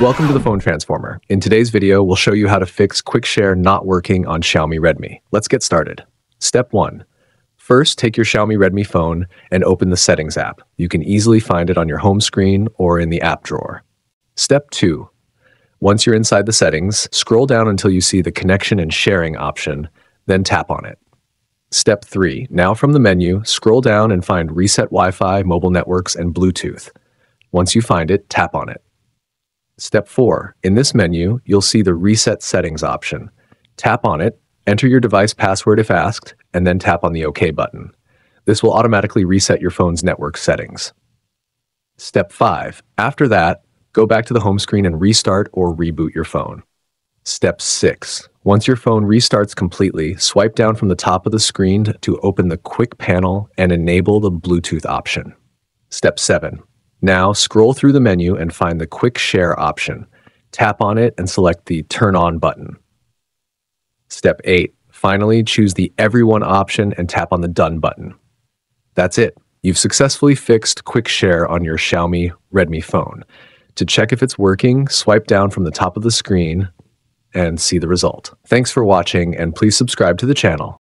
Welcome to the Phone Transformer. In today's video, we'll show you how to fix Quick Share not working on Xiaomi Redmi. Let's get started. Step 1. First, take your Xiaomi Redmi phone and open the Settings app. You can easily find it on your home screen or in the app drawer. Step 2. Once you're inside the settings, scroll down until you see the Connection and Sharing option, then tap on it. Step 3. Now from the menu, scroll down and find Reset Wi-Fi, Mobile Networks, and Bluetooth. Once you find it, tap on it. Step 4. In this menu, you'll see the Reset Settings option. Tap on it, enter your device password if asked, and then tap on the OK button. This will automatically reset your phone's network settings. Step 5. After that, go back to the home screen and restart or reboot your phone. Step 6. Once your phone restarts completely, swipe down from the top of the screen to open the quick panel and enable the Bluetooth option. Step 7. Now scroll through the menu and find the quick share option. Tap on it and select the turn on button. Step 8. Finally, choose the everyone option and tap on the done button. That's it. You've successfully fixed quick share on your Xiaomi Redmi phone. To check if it's working, swipe down from the top of the screen and see the result. Thanks for watching and please subscribe to the channel.